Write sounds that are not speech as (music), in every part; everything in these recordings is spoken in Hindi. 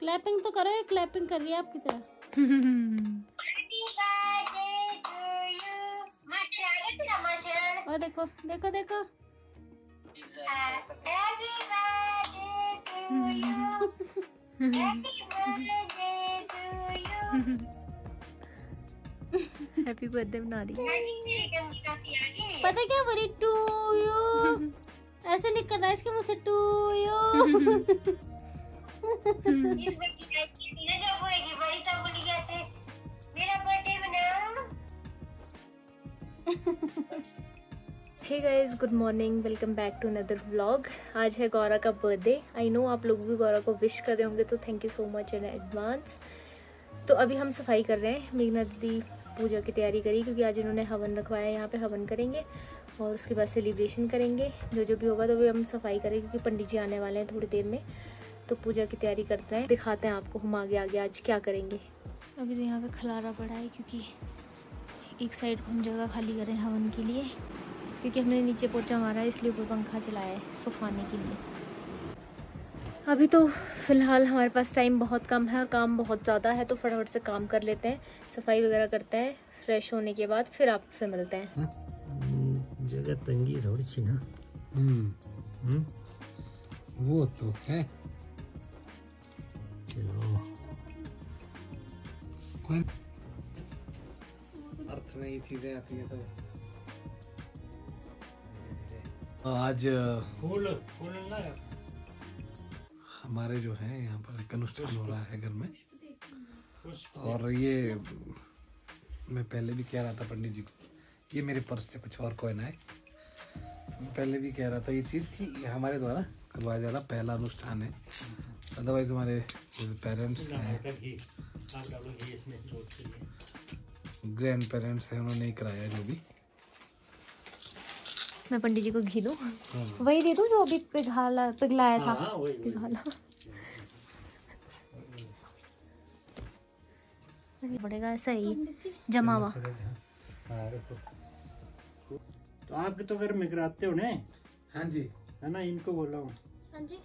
क्लैपिंग तो करो ये क्लैपिंग कर रही है आपकी तरह? और देखो देखो देखो। हैप्पी बर्थडे बना रही पता क्या बोली? टू यू ऐसे नहीं करना इसके मुँह से to you (laughs) hey guys good morning welcome back to another vlog आज है गौरा का बर्थडे आई नो आप लोग भी गौरा को विश कर रहे होंगे तो thank you so much in advance तो अभी हम सफ़ाई कर रहे हैं। मेघना दीदी पूजा की तैयारी करी क्योंकि आज इन्होंने हवन रखवाया है यहाँ पे हवन करेंगे और उसके बाद सेलिब्रेशन करेंगे। जो जो भी होगा तो भी हम सफ़ाई करेंगे क्योंकि पंडित जी आने वाले हैं थोड़ी देर में। तो पूजा की तैयारी करते हैं दिखाते हैं आपको हम आगे आगे आज क्या करेंगे। अभी तो यहाँ पे खलारा पड़ा है क्योंकि एक साइड को हम जगह खाली करें हवन के लिए क्योंकि हमने नीचे पोचा मारा है इसलिए ऊपर पंखा चलाया है सुखाने के लिए। अभी तो फ़िलहाल हमारे पास टाइम बहुत कम है और काम बहुत ज़्यादा है तो फटाफट से काम कर लेते हैं सफ़ाई वगैरह करते हैं फ्रेश होने के बाद फिर आपसे मिलते हैं। जगह तंगी थोड़ी सी ना। हम्म हम्म वो तो है। चलो अर्थ में ये चीज़ें आती हैं तो आज फूल फूल ना हमारे जो है यहाँ पर एक अनुष्ठान हो रहा है घर में। और ये मैं पहले भी कह रहा था पंडित जी को ये मेरे पर्स से कुछ और कोइन आए। मैं पहले भी कह रहा था ये चीज़ कि हमारे द्वारा करवाया जा रहा पहला अनुष्ठान है। अदरवाइज़ हमारे पेरेंट्स हैं आप ग्रैंड पेरेंट्स हैं उन्होंने ही कराया जो भी। मैं पंडित जी को घी दूँ? हाँ। वही दे दूँ जो अभी पिघला पिघलाया था? हाँ। पिघाला। पड़ेगा ऐसा ही जमा हुआ हाँ तो आपके तो घर में कराते हो ने? हाँ जी। है ना इनको बोला हूँ हाँ जी।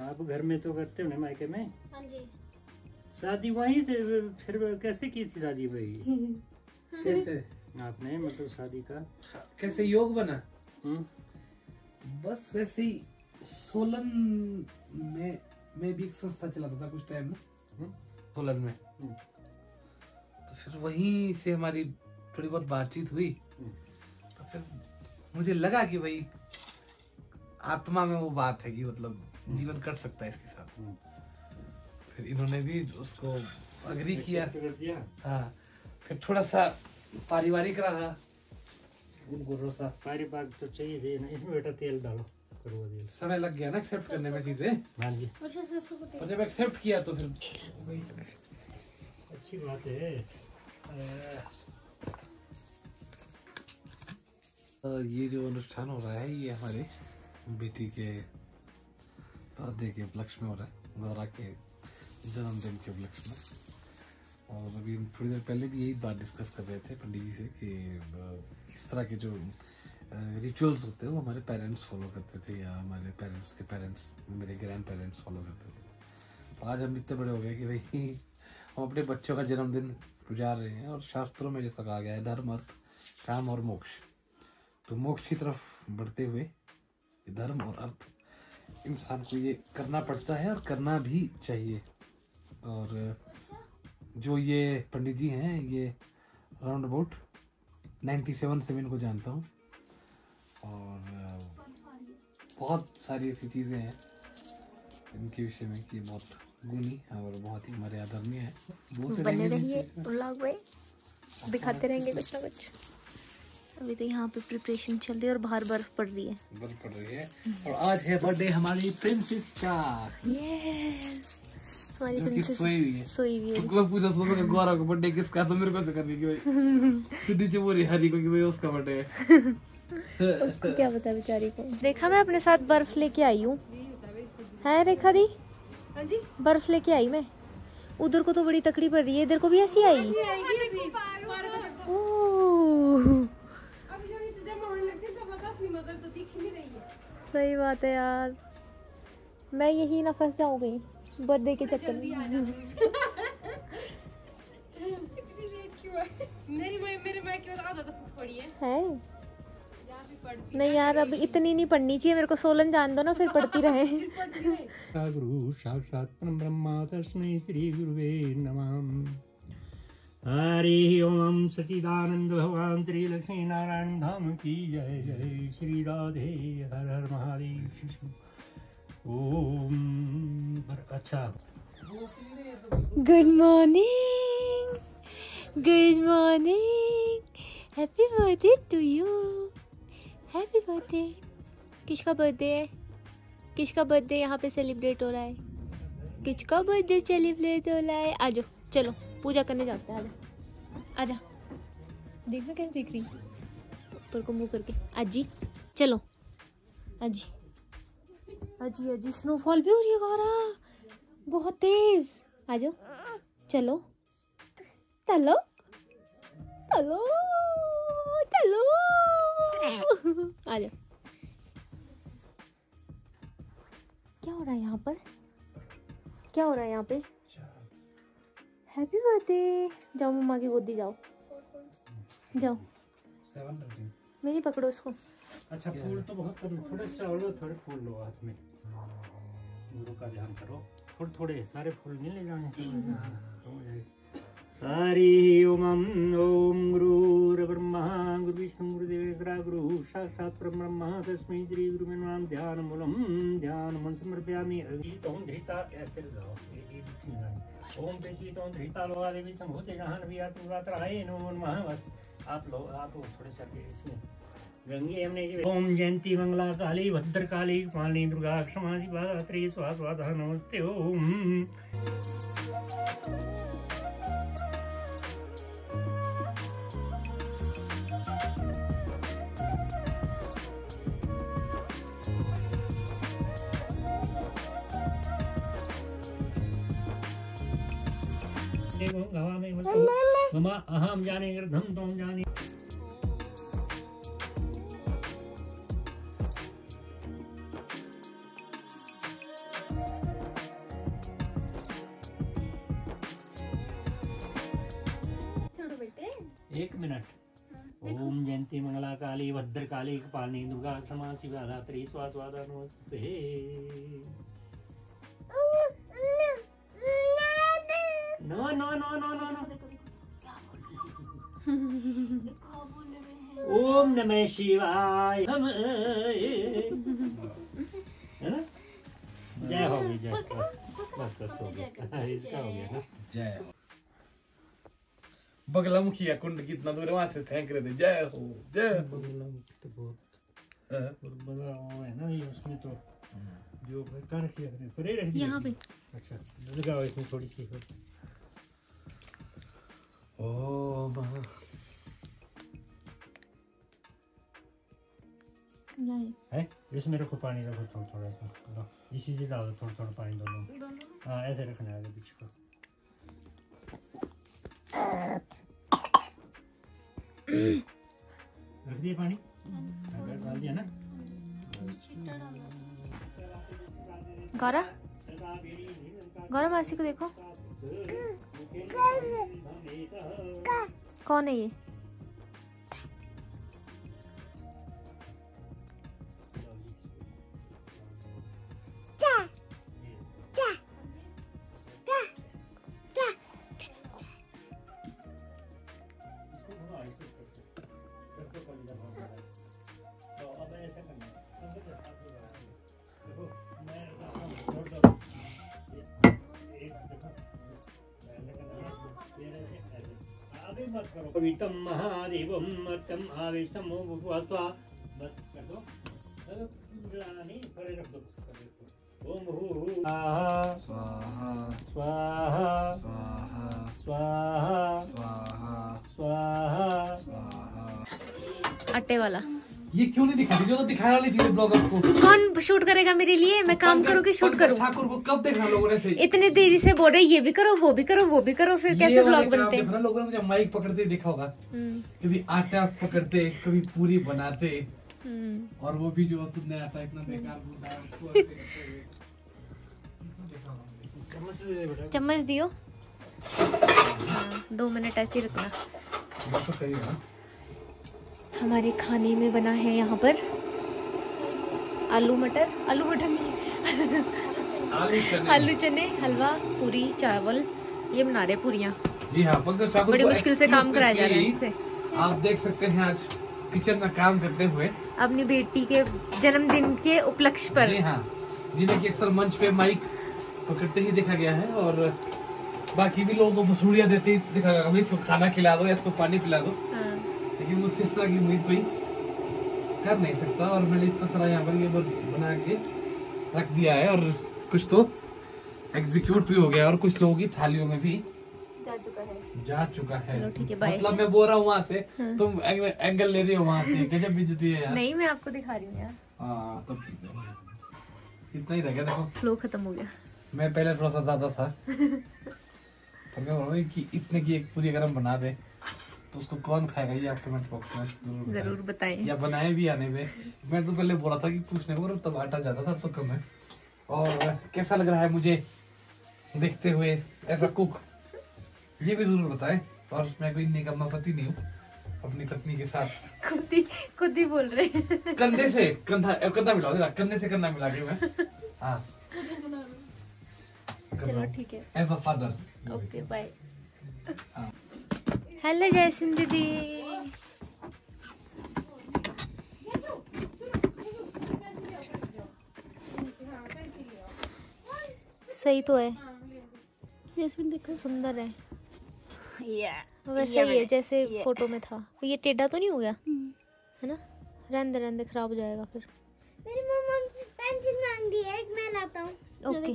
आप घर में तो करते हो ना मायके में? हाँ जी। शादी वहीं से फिर कैसे की थी शादी भाई कैसे? आपने मतलब शादी का? कैसे योग बना? हम्म। बस वैसे ही सोलन में में भी एक संस्था चलाता था कुछ टाइम ना हम्म, सोलन में। हम्म, तो फिर वहीं से हमारी थोड़ी बहुत बातचीत हुई। तो फिर मुझे लगा कि भाई आत्मा में वो बात है कि मतलब जीवन कट सकता है इसके साथ। फिर इन्होंने भी उसको अग्री किया। हाँ फिर थोड़ा सा पारिवारिक रहा। गुरु सा। पारी पाक तो चाहिए चाहिए ना इसमें बेटा तेल डालो समय लग गया ना एक्सेप्ट करने में चीज़ें? हाँ जी। और जब एक्सेप्ट किया तो फिर अच्छी बात है। ये जो अनुष्ठान हो रहा है ये हमारे बेटी के बर्थडे के उपलक्ष्य में हो रहा है गौरा के जन्मदिन के उपलक्ष्य में। और अभी हम थोड़ी देर पहले भी यही बात डिस्कस कर रहे थे पंडित जी से कि इस तरह के जो रिचुअल्स होते हैं, वो हमारे पेरेंट्स फॉलो करते थे या हमारे पेरेंट्स के पेरेंट्स मेरे ग्रैंड पेरेंट्स फॉलो करते थे। तो आज हम इतने बड़े हो गए कि भाई, हम अपने बच्चों का जन्मदिन गुजार रहे हैं और शास्त्रों में जैसा कहा गया है, धर्म अर्थ, काम और मोक्ष। तो मोक्ष की तरफ़ बढ़ते हुए, धर्म और अर्थ इंसान को ये करना पड़ता है और करना भी चाहिए। और जो ये पंडित जी हैं ये राउंड अबाउट 97 से मैं इनको जानता हूँ। और बहुत सारी ऐसी चीज़ें हैं इनके विषय में कि बहुत गुणी और बहुत ही हमारे आदरणीय है। बोलते बने रहिए दिखाते रहेंगे कुछ ना कुछ। अभी तो यहाँ पे प्रिपरेशन चल रही है और बाहर बर्फ़ पड़ रही है। बर्फ़ पड़ रही है। और आज है बर्थडे हमारी प्रिंसेस का। यस हमारी प्रिंसेस सोई हुई है। सोई हुई है। उसको मैं पूछा सुबह का गौरा का बर्थडे किसका तो मेरे को से करनी कि भाई। (laughs) फिर नीचे बोली हरी को कि भाई उसका बर्थडे है। उसको क्या पता बेचारी को। देखा मैं अपने साथ बर्फ़ लेके आई हूँ। है रेखा दी? हाँ जी। बर्फ़ लेके आई मैं। उधर को तो बड़ी तकड़ी पड़ रही है इधर को भी ऐसी आई ओह, अब जब नीचे जमा होने लगती है तो पता असली मज़ा तो दिख ही नहीं रही है सही बात है यार। मैं यही ना फंस जाऊँ कहीं बर्थडे के चक्कर में। नहीं यार अब इतनी नहीं पढ़नी चाहिए मेरे को सोलन जान दो ना फिर पढ़ती रहे। (laughs) गुरु साक्षात ब्रह्मा तस्मै श्री गुरुवे नमः। हरि ओम सचिदानंद भगवान श्री लक्ष्मी नारायण धाम की जय जय श्री राधे, हर हर महादेव, श्री ओम। अच्छा। Good morning good morning happy birthday to you happy birthday किसका बर्थडे है? किसका बर्थडे यहाँ पे सेलिब्रेट हो रहा है? किसका बर्थडे सेलिब्रेट हो रहा है? आ जाओ, चलो। पूजा करने जाते हैं आजा। आजा। देखना कैसे दिख रही। ऊपर को मुँह करके। अजी चलो। अजी अजी अजी स्नोफॉल भी हो रही है गौरा। बहुत तेज। आ जाओ चलो। चलो चलो चलो आ जाओ क्या हो रहा है यहाँ पर? क्या हो रहा है यहाँ पे? हैप्पी बर्थडे जाओ मम्मा की गोदी जाओ। जाओ। मेरी पकड़ो इसको अच्छा फूल तो बहुत कम थोड़े चावल थोड़े फूल लो हाथ में। गुरु का ध्यान करो। थोड़े थोड़े सारे फूल नहीं ले जाने। हो जाएगा। हरि ओम ओम गुरु ब्रह्मा गुरु विष्णु गुरुदेवेश्वरा गुरु साक्षात् परब्रह्म तस्मै श्री गुरु नाम ध्यान मूलम ध्यान मन समर्पयामि। अगीतों धृता ऐसे लगाओ ये ये ओम धृता लोहा देवी संभूते जहाँ नबी आत्मरात्राय नमो नमः। बस आप लोग आप थोड़े से इसमें गंगे यमुने जी ओम जयंती मंगला काली, भद्र काली पाली दुर्गा, क्षमा शिवा स्वाहा स्वाहा, नमस्ते, ओम। वसु। मम जाने जाने। एक मिनट। ओम जयंती मंगला काली भद्र काली कपालिनी दुर्गा क्षमा शिवा स्वा स्वादा नमस्ते no no no no no no ओम नमः शिवाय। नमः है ना? जय हो गई जय बस बस हो गया। इसका हो गया ना जय बगला मुखिया कुंड कितना दूर वहाँ से फेंक रहे थे जय हो जय हो। बगला तो बहुत हाँ। बड़ा है ना ये उसमें तो जो कहाँ रखी है परे रख यहाँ पे। अच्छा लगाओ इसमें थोड़ी सी। लाए है इसमें रखो पानी रखो थोड़ा थोड़ा इसमें लो, इसी से डालो थोड़ा थोड़ा पानी दोनों हाँ ऐसे रखना है आगे पीछे को रख दिए पानी अगर डाल दिया ना गौरा गौरा मासी को देखो कौन है ये? महादेव मर्तम आवेशम ओम स्वाहा। स्वाहा। स्वाहा। स्वाहा। स्वाहा। स्वाहा। अट्टे वाला। ये क्यों नहीं दिखाती जो तो दिखाने वाली चीज़ ब्लॉगर्स को। कौन शूट करेगा मेरे लिए? मैं काम पंकज- करूँ कि शूट करूँ? ठाकुर को कब देखा लोगों ने फिर इतने देरी से बोल रहे ये भी करो वो भी करो वो भी करो फिर कैसे ब्लॉग बनते ना, लोगों ने मुझे माइक पकड़ते देखा होगा। हम्म, कभी आटा पकड़ते कभी पूरी बनाते। हम्म। और वो भी जो तुमने आटा इतना बेकार। चम्मच दियो। हाँ, दो मिनट ऐसे ही रखना तो हमारे खाने में बना है यहाँ पर। आलू मटर। आलू मटर नहीं। आलू चने। हलवा पूरी चावल ये बना रहे पूरियाँ। जी हाँ बड़ी मुश्किल से काम कराया जा रहा है इनसे। आप देख सकते हैं आज किचन में काम करते हुए। अपनी बेटी के जन्मदिन के उपलक्ष्य पर। जी हाँ जिन्हें की अक्सर मंच पे माइक पकड़ते ही देखा गया है और बाकी भी लोगों को मसूड़िया देते ही देखा गया इसको खाना खिला दो या इसको पानी पिला दो। हाँ, लेकिन मुझसे इस तरह की उम्मीद कोई कर नहीं सकता और मैंने इतना सारा यहाँ पर ये बन- बना के रख दिया है और कुछ तो एग्जीक्यूट भी हो गया और कुछ लोगों की थालियों में भी जा चुका है। जा चुका है। मतलब मैं बोल रहा हूँ वहाँ से हाँ। तुम एंगल, एंगल ले रही हो वहाँ से गजब बेइज्जती है यार। नहीं मैं आपको दिखा रही हूँ यार। हाँ तब ठीक है। इतना ही रह गया देखो। फ्लो खत्म हो गया। मैं पहले थोड़ा सा ज़्यादा था। (laughs) पर मैं बोल रहा हूँ कि इतने की एक पूरी अगर हम बना दे तो उसको कौन खाएगा? ये आप कमेंट बॉक्स में ज़रूर बताएँ। ज़रूर बताएँ या बनाए भी आने में मैं तो पहले बोला था कि पूछने को तब आटा ज़्यादा था तो कम है। और कैसा लग रहा है मुझे देखते हुए ऐसा कुक ये भी ज़रूर बताएँ। और मैं कोई निकम्मा पति नहीं हूँ अपनी पत्नी के साथ। खुद ही खुद ही बोल रहे कंधे से कंधा कंधा मिला दे कंधे से कंधा मिला के मैं। हाँ। चलो ठीक है। As a father okay bye hello जयसिन दीदी। सही तो है। जैस्मिन देखो सुंदर है। वैसे ही है जैसे फ़ोटो में था। ये टेढ़ा तो नहीं हो गया? है ना? रहने रहने खराब हो जाएगा फिर। मेरी मम्मा पेंसिल मांग दी है एक मैं लाता हूँ। ओके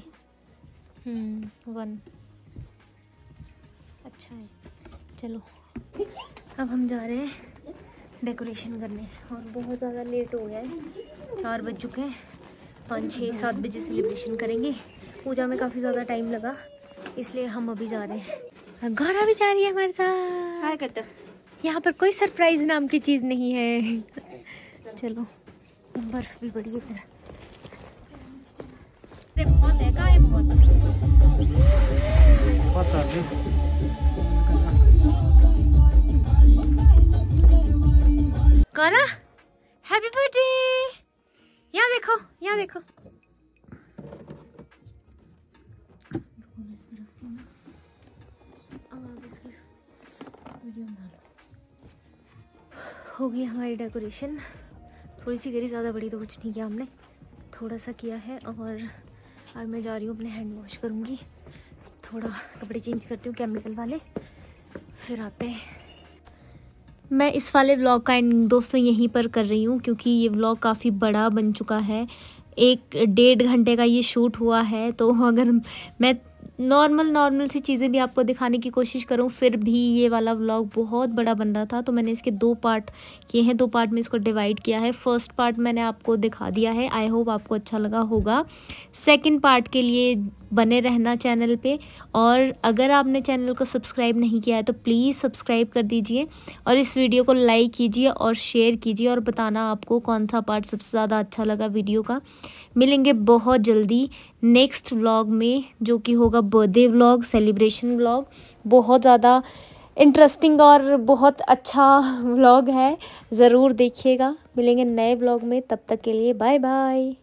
हम्म वन अच्छा है। चलो। अब हम जा रहे हैं डेकोरेशन करने और बहुत ज़्यादा लेट हो गया है। चार बज चुके हैं। पाँच छः सात बजे सेलिब्रेशन करेंगे। पूजा में काफ़ी ज़्यादा टाइम लगा इसलिए हम अभी जा रहे हैं। गौरा भी जा रही है हमारे साथ। हाय करते। यहाँ पर कोई सरप्राइज़ नाम की चीज़ नहीं है। चलो बर्फ़ भी बड़ी है फिर। बहुत है है बहुत। पता नहीं। कौरा हैप्पी बर्थडे यहाँ देखो यहाँ देखो। हो गई हमारी डेकोरेशन थोड़ी सी करी ज़्यादा बड़ी तो कुछ नहीं किया हमने। थोड़ा सा किया है और अब मैं जा रही हूँ अपने हैंड वॉश करूँगी। थोड़ा कपड़े चेंज करती हूँ केमिकल वाले। फिर आते हैं। मैं इस वाले व्लॉग का दोस्तों यहीं पर कर रही हूँ, क्योंकि ये व्लॉग काफ़ी बड़ा बन चुका है। एक डेढ़ घंटे का ये शूट हुआ है तो अगर मैं नॉर्मल नॉर्मल सी चीज़ें भी आपको दिखाने की कोशिश करूँ। फिर भी ये वाला व्लॉग बहुत बड़ा बन रहा था तो मैंने इसके दो पार्ट किए हैं। दो पार्ट में इसको डिवाइड किया है। फ़र्स्ट पार्ट मैंने आपको दिखा दिया है। आई होप आपको अच्छा लगा होगा। सेकंड पार्ट के लिए बने रहना चैनल पे। और अगर आपने चैनल को सब्सक्राइब नहीं किया है तो प्लीज़ सब्सक्राइब कर दीजिए। और इस वीडियो को लाइक कीजिए और शेयर कीजिए और बताना आपको कौन सा पार्ट सबसे ज़्यादा अच्छा लगा वीडियो का। मिलेंगे बहुत जल्दी। नेक्स्ट व्लॉग में, जो कि होगा बर्थडे व्लॉग सेलिब्रेशन व्लॉग, बहुत ज़्यादा इंटरेस्टिंग और बहुत अच्छा (laughs) व्लॉग है। ज़रूर देखिएगा। मिलेंगे नए व्लॉग में। तब तक के लिए बाय बाय